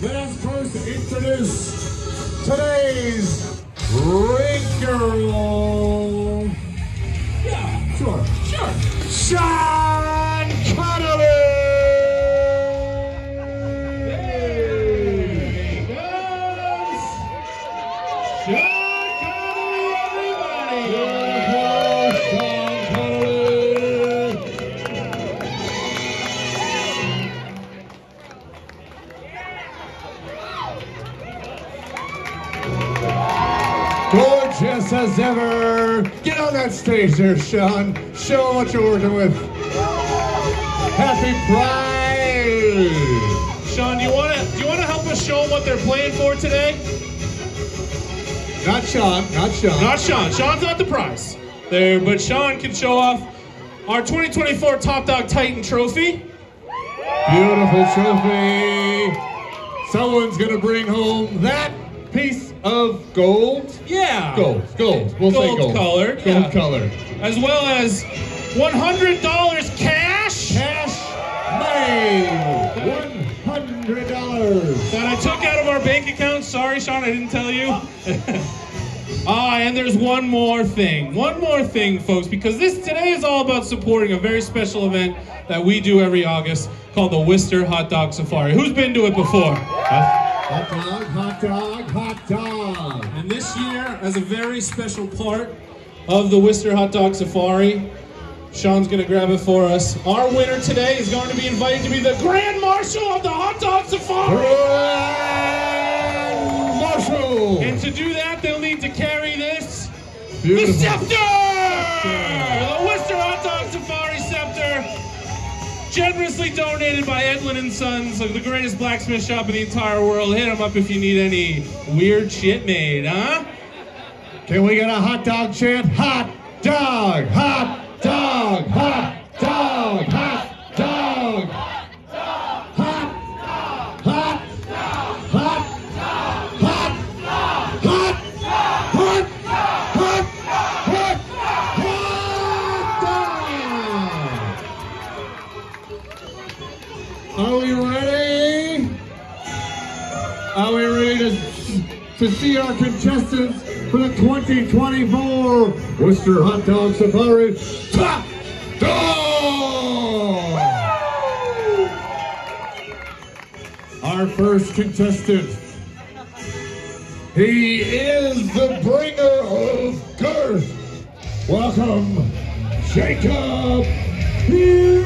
Let us first introduce today's ring stage there, Sean. Show what you're working with. Happy Pride! Sean, do you want to do you want to help us show them what they're playing for today? Not Sean, not Sean. Not Sean. Sean's not the prize. There, but Sean can show off our 2024 Top Dog Titan Trophy. Beautiful trophy. Someone's gonna bring home that piece of gold. Yeah. Gold, gold. We'll say Gold Color. Gold yeah. colored. As well as $100 cash Cash money. One hundred dollars. that I took out of our bank account. Sorry, Sean, I didn't tell you. Ah, and there's one more thing. One more thing, folks, because this today is all about supporting a very special event that we do every August called the Worcester Hot Dog Safari. Who's been to it before? Hot dog, hot dog, hot dog. And this year, as a very special part of the Worcester Hot Dog Safari, Sean's gonna grab it for us. Our winner today is going to be invited to be the Grand Marshal of the Hot Dog Safari. Grand Marshal. And to do that, they'll need to carry this. Beautiful. The scepter! The Worcester Hot Dog Safari generously donated by Edlin and Sons, the greatest blacksmith shop in the entire world. Hit them up if you need any weird shit made, huh? Can we get a hot dog chant? Hot dog, hot dog, hot to see our contestants for the 2024 Worcester Hot Dog Safari Top Dog? Our first contestant. He is the bringer of girth. Welcome, Jacob. Make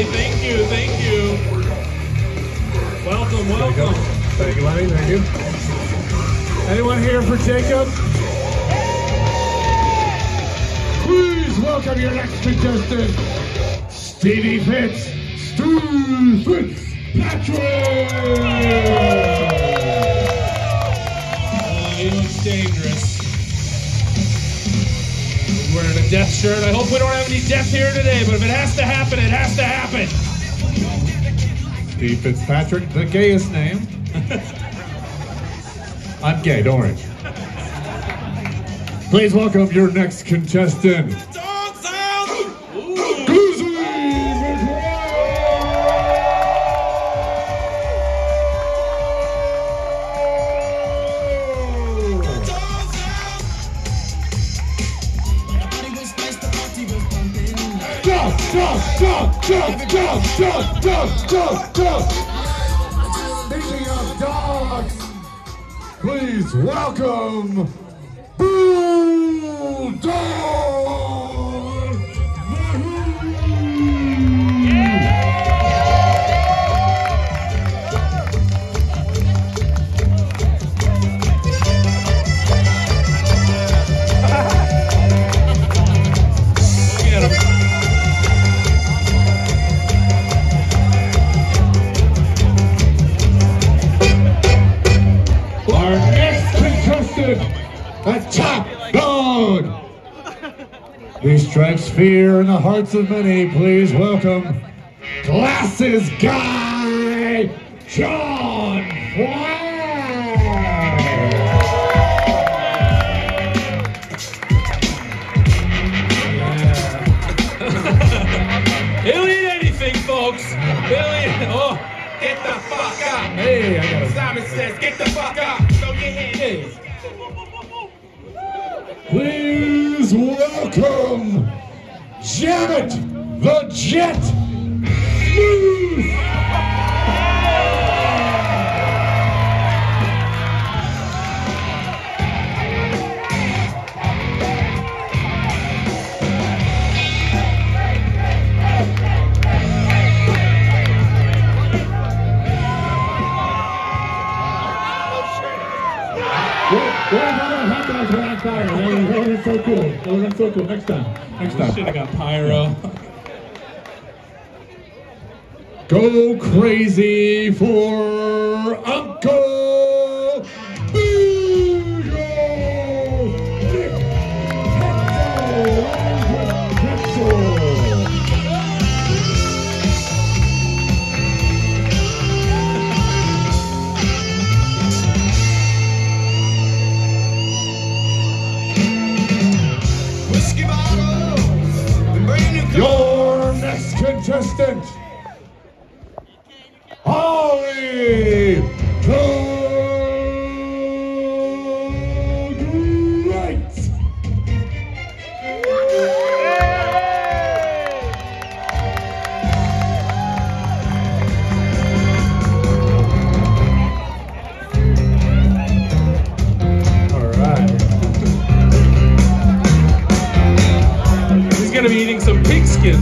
everybody. Thank you, thank you. Welcome, welcome. Thank you, Lenny. Thank you. Anyone here for Jacob? Please welcome your next contestant, Stevie Fitz. Steve Fitz Patrick. Oh, he looks dangerous. Death shirt. I hope we don't have any death here today, but if it has to happen, it has to happen. Steve Fitzpatrick, the gayest name. I'm gay, don't worry. Please welcome your next contestant. jump, jump, jump, jump, jump, jump, jump, jump. Speaking of dogs, please welcome Bulldog. Our next contestant, a top dog. He strikes fear in the hearts of many. Please welcome Glasses Guy, John Flash. Get the fuck up. Throw your hands. Please welcome Janet the Jet Smooth. Hot dogs were on fire. That would that would've been so cool. That would have been so cool. Next time. Next time. Should have got pyro. Go crazy for Uncle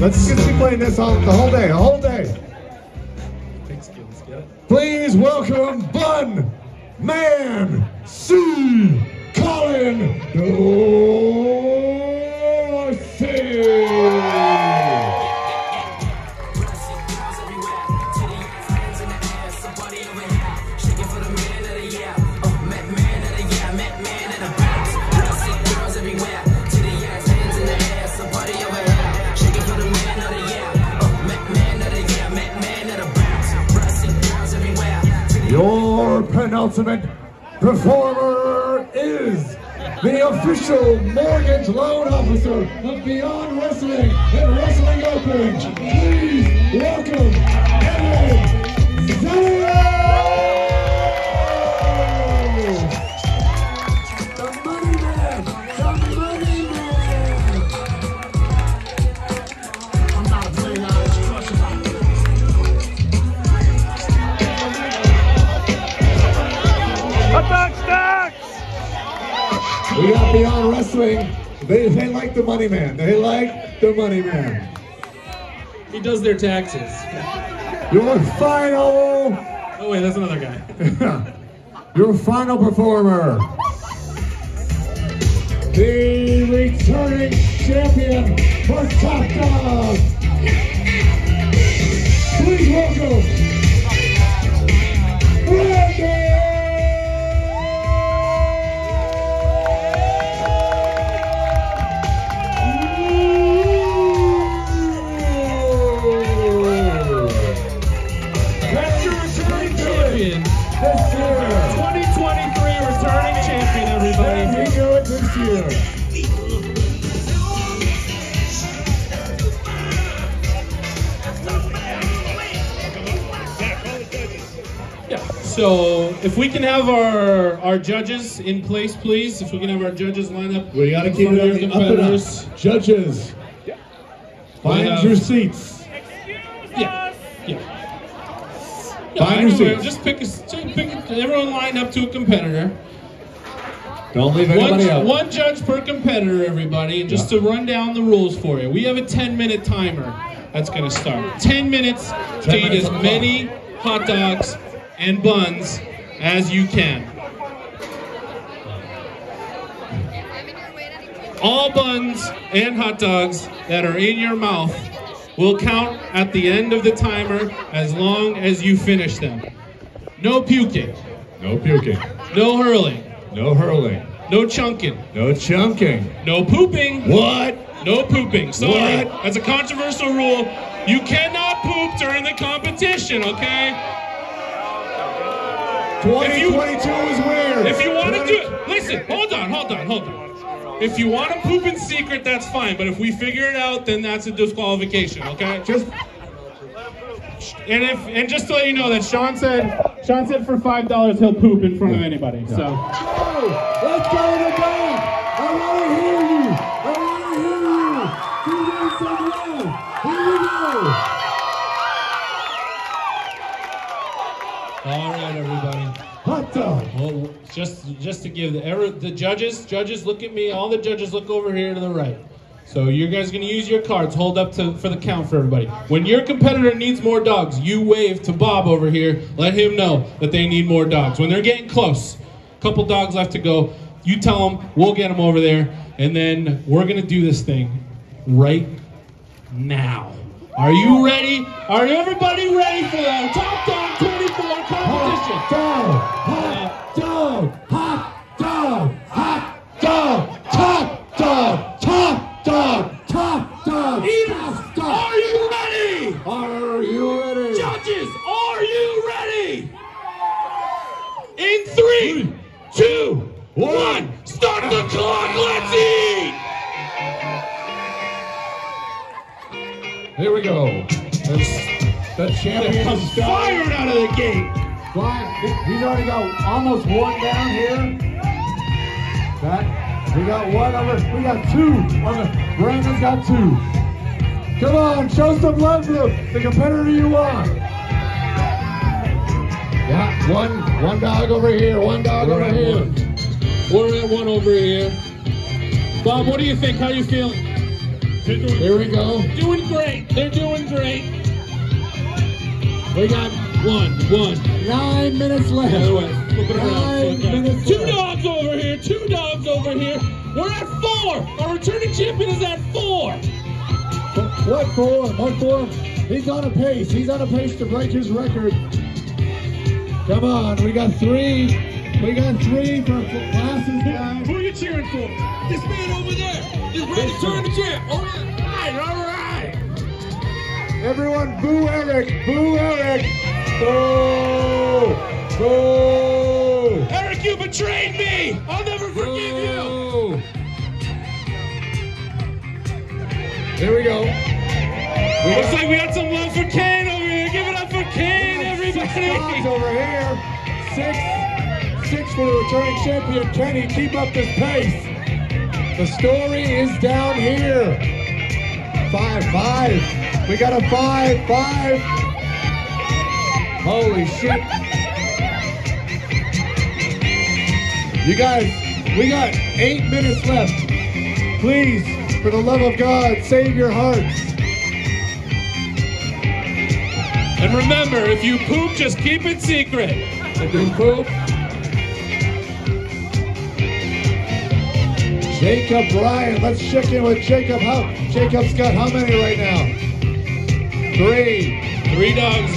Let's just keep playing this all, the whole day, the whole day. pig skins. Get? Please welcome Bun Man Wrestling and Wrestling Open. Please welcome Edwin Zero! The Money Man! The Money Man! We got Beyond Wrestling. They, they like the money man. They like the money man. He does their taxes. Your final, Oh wait, that's another guy. your final performer. The returning champion for Top Dog. Please welcome Brandon! Have our our judges in place, please. If we can have our judges line up. We gotta keep it of on the up and competitors. up. Judges, find have- your seats. Yeah. Yeah. Find your anyway, seats. Just pick a, just pick a, everyone line up to a competitor. Don't leave One, anybody out. one judge per competitor, everybody. And just to run down the rules for you, we have a 10 minute timer that's going to start. 10 minutes to 10 eat as many hot dogs and buns as you can. All buns and hot dogs that are in your mouth will count at the end of the timer as long as you finish them. No puking, No puking. no hurling, No hurling. no chunking, No chunking. no pooping, What? no pooping. Sorry, What? that's a controversial rule. You cannot poop during the competition, okay? 2022 is weird. If you want to do it, listen, hold on, hold on, hold on. If you want to poop in secret, that's fine. But if we figure it out, then that's a disqualification, okay? Just and if and just to let you know that Sean said Sean said for five dollars he'll poop in front of anybody. So Go! Let's go to the all right, everybody. Hot dog! Well, just just to give the every, the judges judges look at me. All the judges look over here to the right. So you guys gonna use your cards. Hold up to for the count for everybody. When your competitor needs more dogs, you wave to Bob over here. Let him know that they need more dogs. When they're getting close, a couple dogs left to go. You tell them we'll get them over there, and then we're gonna do this thing right now. Are you ready? Are everybody ready for the Top Dog 24 competition? Hot dog! Hot dog! Hot dog! Hot dog! Top dog! Top dog! Top dog! Top dog! Are you ready? Are you ready? Judges, are you ready? In three, two, one, start the clock. Let's eat. Here we go. That's the champion Comes fired out of the gate. Brian, he's already got almost one down here. That we got one over. We got two. On the Brandon's got two. Come on, show some love to the competitor you are. Yeah, one one dog over here, one dog over here. We're at one over here. Bob, what do you think? How you feeling? Here we go. Doing great. They're doing great. We got one, one. Nine minutes left. The way. Flip it. Nine around. minutes Two left. dogs over here. Two dogs over here. We're at four. Our returning champion is at four. What for? What for? He's on a pace. He's on a pace to break his record. Come on, we got three. We got three for glasses guy. Who are you cheering for? This man over there is ready to turn the champ. Oh, yeah. All right, all right. Everyone, boo Eric! Boo Eric! Go! Go! Eric, you betrayed me. I'll never forgive you. Go! Here we go. We Looks like we got some love for Kane over here. Give it up for Kane, everybody! six over here. Six, six for the returning champion, Kenny. Keep up this pace. The story is down here. Five, five. We got a five, five. Holy shit. You guys, we got eight minutes left. Please, for the love of God, save your hearts. And remember, if you poop, just keep it secret. If you poop. Jacob Bryan, let's check in with Jacob. How Jacob's got how many right now? Three. Three dogs.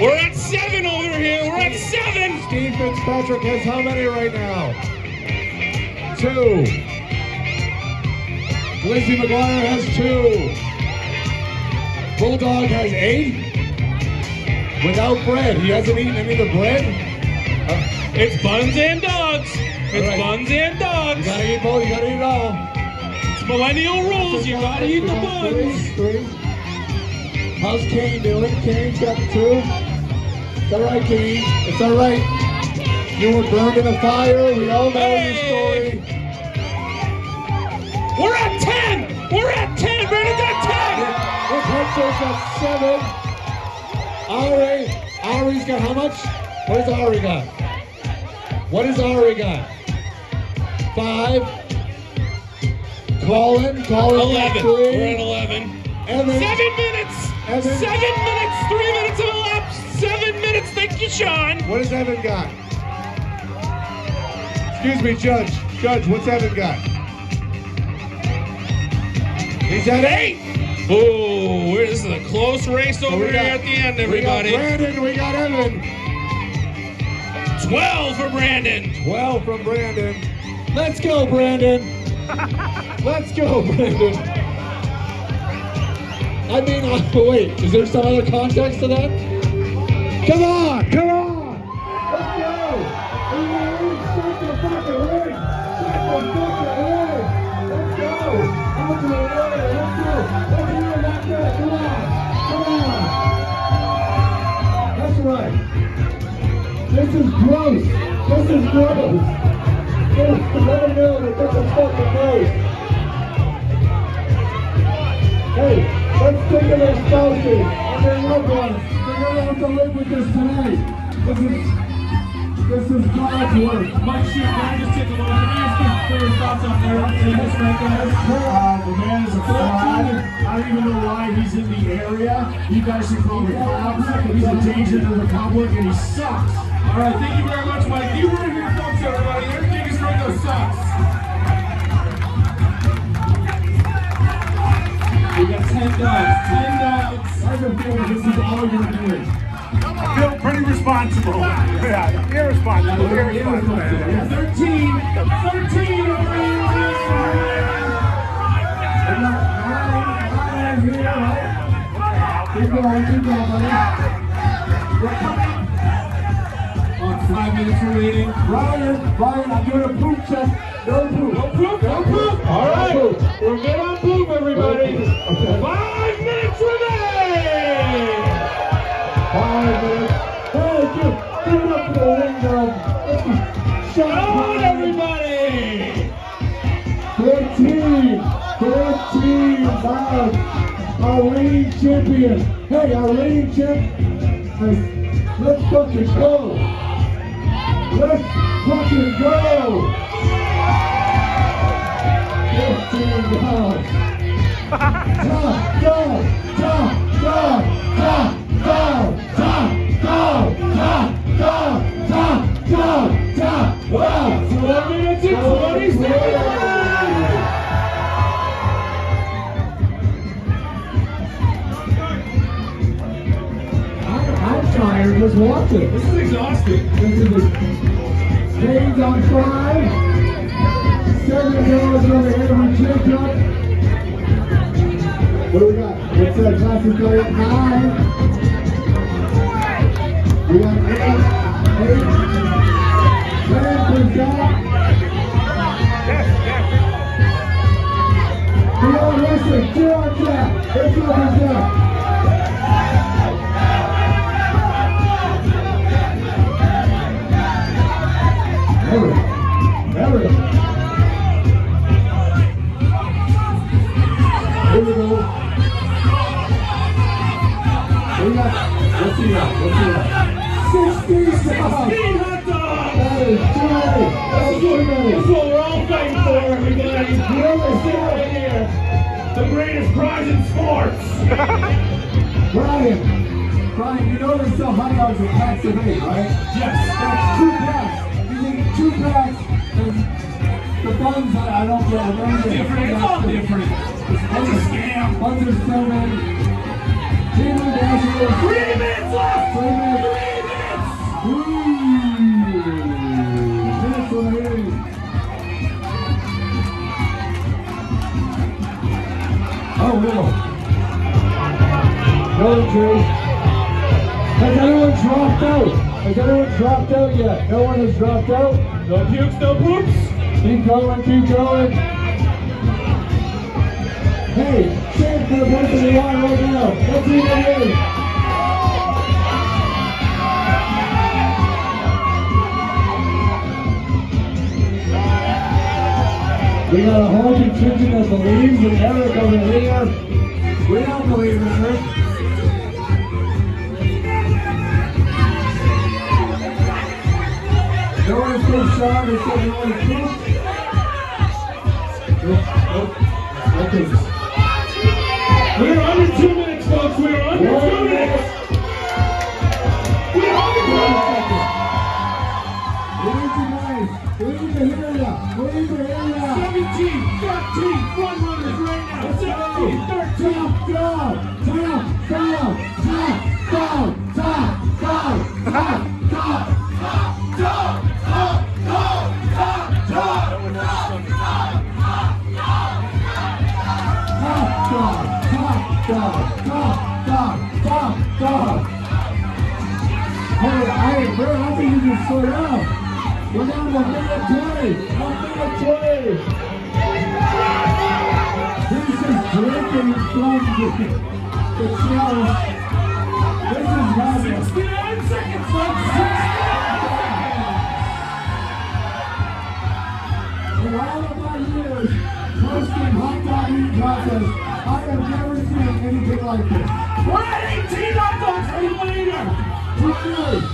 We're at seven over here. We're at seven. Steve Fitzpatrick has how many right now? Two. Lizzie McGuire has two. Bulldog has eight. Without bread. He hasn't eaten any of the bread. Uh, It's buns and dogs. It's right. buns and dogs. you gotta eat both. You gotta eat all. It's millennial rules. You gotta eat the buns. Three, three. How's Kane doing? Kane's got two. It's all right, Kane. It's all right. You were burned in a fire. We all know Hey. your story. We're at ten. We're at ten. Brandon's at ten. Rick Hutcher's got seven. Ari, Ari's got how much? What does Ari got? What does Ari got? Five. Colin, Colin got Eleven. three. We're at eleven. Evan, Seven minutes. Evan. Seven minutes. Three minutes of elapsed. Seven minutes. Thank you, Sean. What has Evan got? Excuse me, Judge. Judge, what's Evan got? He's at eight. Oh, this is a close race So over we here at the end, everybody. We got. Brandon, we got Evan. 12 for Brandon. 12 from Brandon. Let's go, Brandon. Let's go, Brandon. I mean, I, but wait, is there some other context to that? Come on, come on! Let's go! Check the fucking word! Check the fucking word! Let's go! Out to the word! Let's go! Over here, not good! Come on! Come on! That's right. This is gross! This is gross! Let them know that this is fucking gross! Hey! Baby and their loved ones. They're gonna have to live with this tonight. This is this is God's work. Mike, shoot, can I just take a moment? Can I ask you for your thoughts on Eric Davis right there? Uh, the man is a fraud. I don't even know why he's in the area. You guys should call the cops. He's a danger to the public and he sucks. All right, thank you very much, Mike. You it here, folks, everybody. Eric Davis Ringo sucks. 10 dogs. 10 dogs. Like this is all you're doing. Feel pretty responsible. Yeah, irresponsible. Irresponsible. Yes. 13. 13 over And now, nine, nine here. Keep going, keep going, buddy. Five minutes remaining. Ryan, Ryan, I'm doing a poop check. Champion. Hey, our reigning champ. Let's, let's fucking go. Let's fucking go. 15 dogs. Dog, and just watch it. This is exhausting. This is James on five. Seven girls on the Henry Jacob. What do we got? What's a classic guy at nine. We got eight. Eight. Ten for Zach. Yes, yes. Deion Wilson, Deion Jack, it's over Jack. Got, let's see that, let's see that. 60 shots. Speed hot dog. That is many. That's too That's what we're all fighting for, everybody. You understand? Right here. The greatest prize in sports. Brian, Brian, you know they sell hot dogs in packs of eight, right? Yes. That's two packs. You need two packs and the buns, I I don't get. I don't get. Different. It's all different. It's a scam. Buns are so many. Three minutes left. Three minutes. Three minutes. Ooh. Oh, no. No injury. Has anyone dropped out? Has anyone dropped out yet? No one has dropped out? No pukes, no poops. Keep going, keep going. Hey, for the person want right now. Let's see what is. We got a whole contingent that believes in Eric over here. We don't believe in Eric. No one's been shot or said no one's pooped. Nope, nope, nothing. We're under two minutes, folks. We're under One two minute. minutes. We're under two minutes. We need you guys. We need to hear ya. We need to hear ya. 17, 13, front runners right now. 17, 13. Hey, bro, I think you can slow down. We're down to a minute 20. A minute 20. This is dripping from the, the. This is magic. 69 seconds left. In all of my years hosting hot dog eating contests, I have never seen anything like this. We're at 18 hot dogs a later. Two years.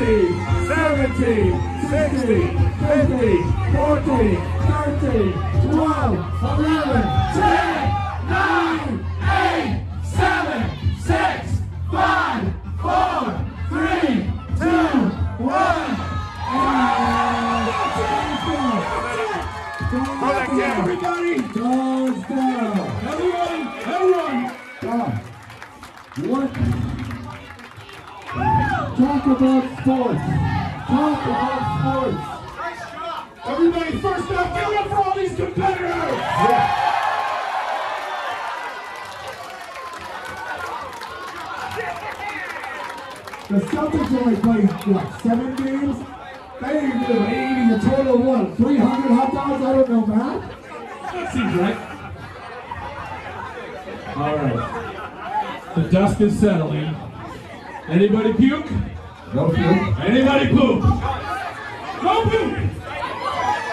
20, 19, 18, 17, 16, 15, 14, 13, 12, 11, 10, 9, 8, 7, 6, 5, 4, 3, 2, 1. Hold that camera. Everybody, dogs down. Everyone, everyone, down. What? Talk about sports. Talk about sports. Everybody, first up, give it up for all these competitors. The Celtics only played, what, seven games? They didn't do 80, a total of what, 300 hot dogs? I don't know, math. That seems right. All right. The dust is settling. Anybody puke? No puke. Anybody poop? No poop!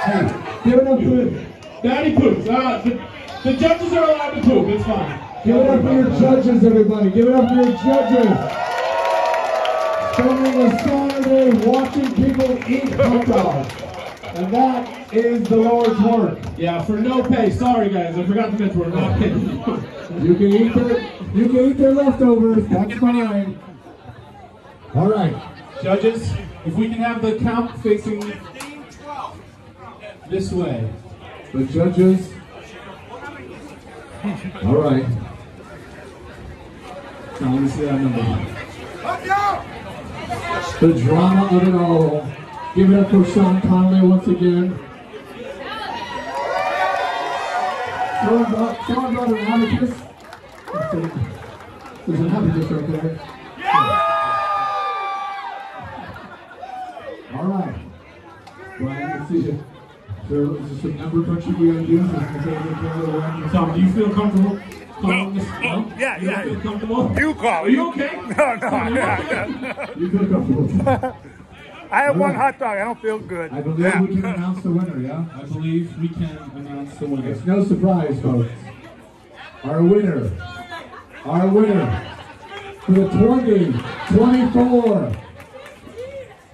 Hey, give it up for, Daddy poops. Uh, the, the judges are allowed to poop. It's fine. give it up for your judges, everybody. Give it up for your judges. Spending a Saturday watching people eat hot dogs. And that is the Lord's work. Yeah, for no pay. Sorry, guys. I forgot to mention we're not you. You can eat their, you can eat their leftovers. That's fine. All right. Judges, if we can have the count facing this way. The judges. All right. Now let me see that number. The drama of it all. Give it up for Sean Connolly once again. Sean brought, an abacus. There's an abacus right there. All right. Brian, let's see you. So, is this a number crunching we gotta do? Is this a little random? Tom, do you feel comfortable? calling this? Yeah, you yeah. Feel comfortable? You call Are you okay? No, no, yeah, You feel comfortable? I have one hot dog. I don't feel good. I believe Yeah. we can announce the winner, yeah? I believe we can announce the winner. It's no surprise, folks. Our winner, our winner for the 2024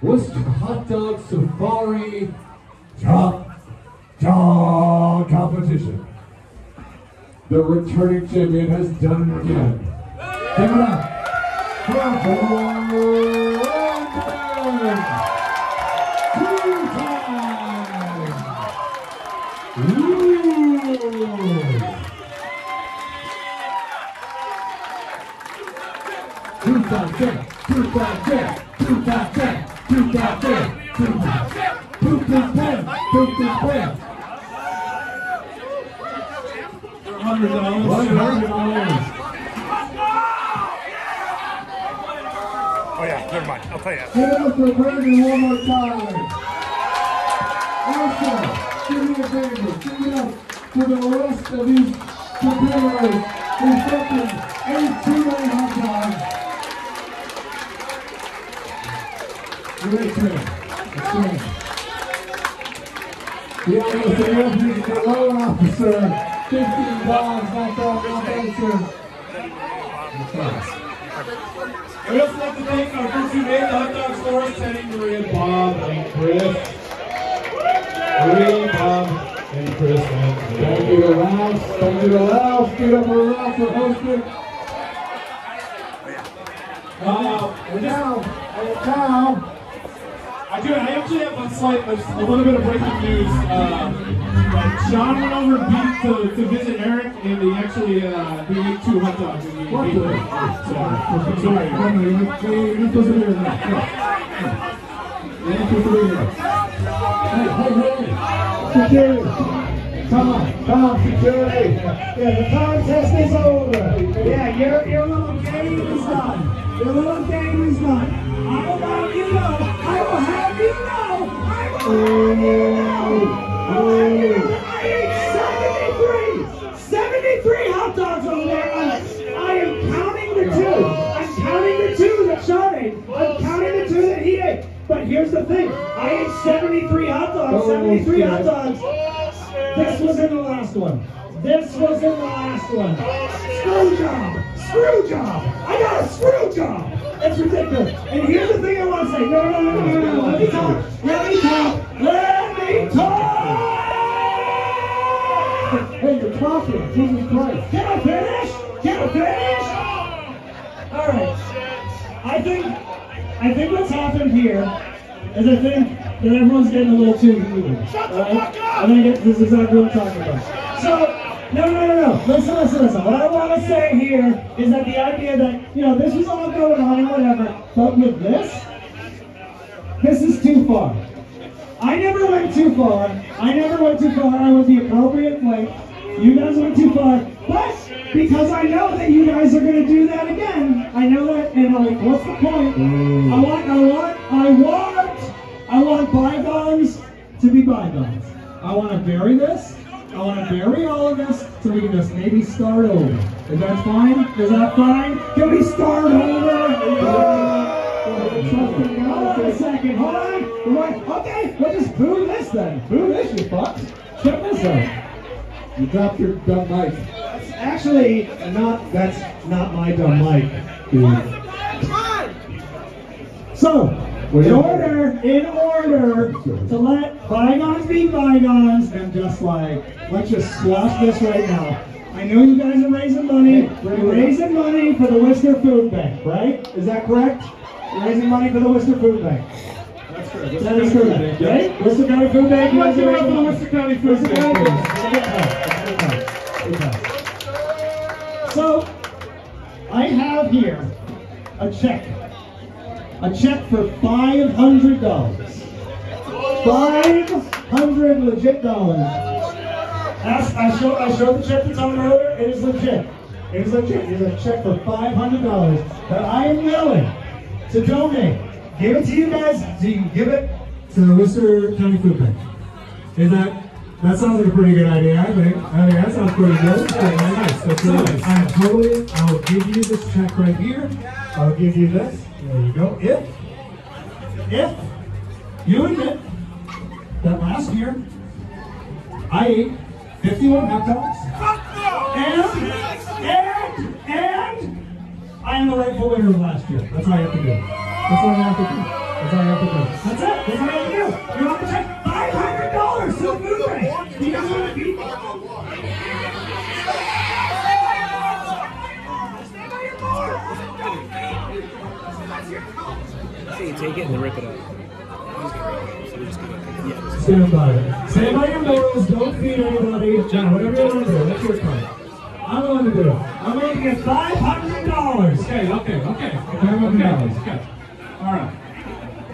Worcester Hot Dog Safari Top Dog Competition. The returning champion has done it again. Give it up like to thank our folks who made the hot dogs for us, Teddy, Maria, Bob, and Chris. Maria, Bob, and Chris. And Thank you to Ralph. Thank you to Ralph. Give up for Ralph for hosting. And now, and now, I do. I actually have a slight, a, a little bit of breaking news. Uh, Sean went over beat to, to visit Eric, and he actually uh, he ate two hot dogs. And he what beat the? him. Sorry. Sorry. Sorry. You're not supposed to be here. You're not supposed to be here. Hey, hey. Security. Come on, come on, security. Yeah, the contest is over. Yeah, your, your little game is done. Your little game is done. I will let you know. I will have you know. I will know. I ate seventy three. Seventy three hot dogs over there. I am counting the two. I'm counting the two that Sean. I'm counting the two that he ate. But here's the thing. I ate 73 hot dogs. 73 hot dogs. This was the last one. This was the last one. Screw job. Screw job. I got a screw job. It's ridiculous. And here's the thing I want to say. No, no, no, no, no, no. Let me talk. Let me talk. Let me talk. Hey, you're talking. Jesus Christ. Can I finish? Can I finish? All right. I think, I think what's happened here is I think that everyone's getting a little too heated. Shut the fuck up! I think this is exactly what I'm talking about. So, no, no, no, no. Listen, listen, listen. What I want to say here is that the idea that, you know, this was all going on and whatever, but with this, this is too far. I never went too far. I never went too far. I went the appropriate length. You guys went too far. But because I know that you guys are going to do that again, I know that, and I'm like, what's the point? Mm. I want, I want, I want, I want bygones to be bygones. I want to bury this. I want to bury all of this so we can just maybe start over. Is that fine? Is that fine? Can we start over? Hold on a second, hold on. Right. Okay, well just boo this then. Boo this, you fucks. Check this out. You dropped your dumb mic. That's actually not, that's not my dumb mic, dude. So, in order, in order to let bygones be bygones and just like, let's just squash this right now. I know you guys are raising money. You're raising money for the Worcester Food Bank, right? Is that correct? You're raising money for the Worcester Food Bank. That's correct. That is correct, right? Worcester County Food Bank. are raising money. Worcester County Food Worcester Bank. County Food Bank. $500. 500 legit dollars. As I show. I showed the check to Tom earlier. It is legit. It is legit. It is a check for $500 that I am willing to donate. Give it to you guys. Do you give it to the Worcester County Food Bank? Is that that sounds like a pretty good idea, I think. I mean, that sounds pretty good. That's really nice. That's nice. I'm totally, I'll give you this check right here. I'll give you this. There you go. If if you admit that last year I ate 51 hot dogs and and and I am the rightful winner of last year. That's all I have to do. That's all I have to do. That's all I have to do. That's it. That's all I have to do. Take it and then rip it up. So we just go, yeah. Stand by. Stand by your morals. Don't feed anybody. John, whatever you want to do. That's your part. I'm going to do it. I'm going to get five hundred dollars. Okay, okay, okay. Five hundred dollars. Okay. All right.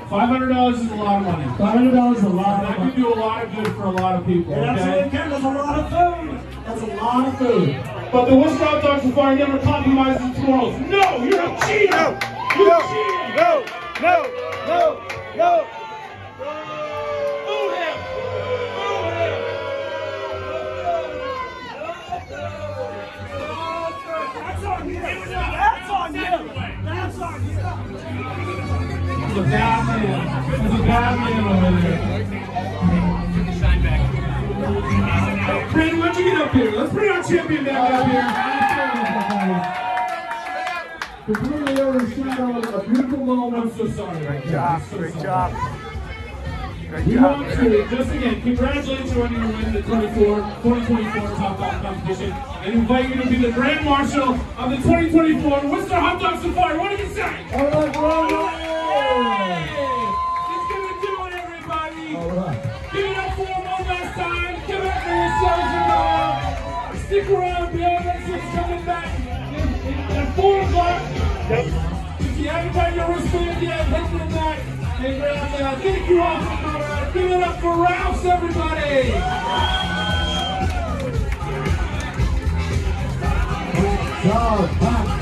Five hundred dollars is a lot of money. Five hundred dollars is a lot That of can do a lot of good for a lot of people. It Okay. absolutely can. That's a lot of food. That's a lot of food. But the Worcester Hot Dog Safari never compromises its morals. No, you're a cheater. You're cheating. No, no, no, no. Boo him. Boo him. That's on you. That's on you. That's on you. He's a bad man. He's a bad man over there. Brandon, why don't you get up here? Let's bring our champion back up here. Overshadowed a beautiful I'm moment. so sorry. Right Great job, great job. Great We job, want to, just again, congratulate you on your win the 24, 2024 Top Dog competition and invite you to be the Grand Marshal of the 2024 Worcester Hot Dog Safari. What do you say? All right. Hey! It's gonna do it, everybody! All right. Give it up for them one last time. Give it up for yourselves, everyone. Stick around, Bill. Next one's coming back at 4 o'clock. Yep. Every time you wristband, you have hit the back and grab that. Thank you all for coming out. Give it up for Ralphs, everybody. Good job,